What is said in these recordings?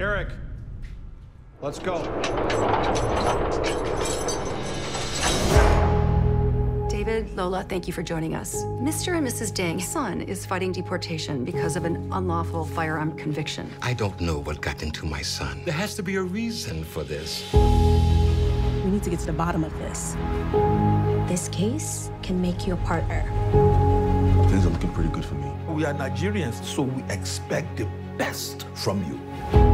Eric, let's go. David, Lola, thank you for joining us. Mr. and Mrs. Dang's son is fighting deportation because of an unlawful firearm conviction. I don't know what got into my son. There has to be a reason for this. We need to get to the bottom of this. This case can make you a partner. Things are looking pretty good for me. We are Nigerians, so we expect the best from you.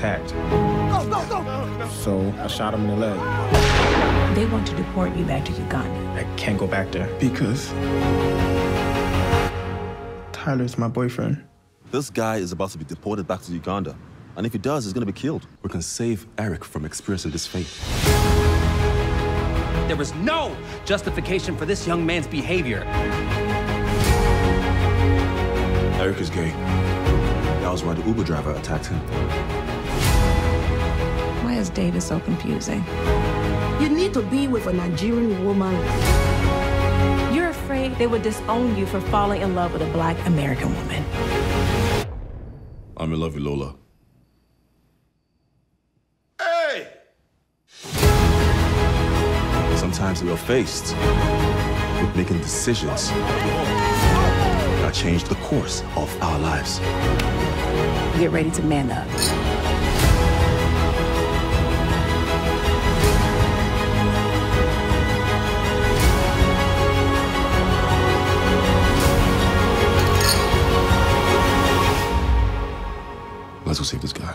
I was attacked. Go, go, go! So I shot him in the leg. They want to deport you back to Uganda. I can't go back there. Because Tyler's my boyfriend. this guy is about to be deported back to Uganda. And if he does, he's gonna be killed. We can save Eric from experiencing this fate. There was no justification for this young man's behavior. Eric is gay. That was why the Uber driver attacked him. Why is David so confusing? You need to be with a Nigerian woman. You're afraid they would disown you for falling in love with a black American woman. I'm in love with Lola. Hey! Sometimes we are faced with making decisions that change the course of our lives. Get ready to man up. Let's go save this guy.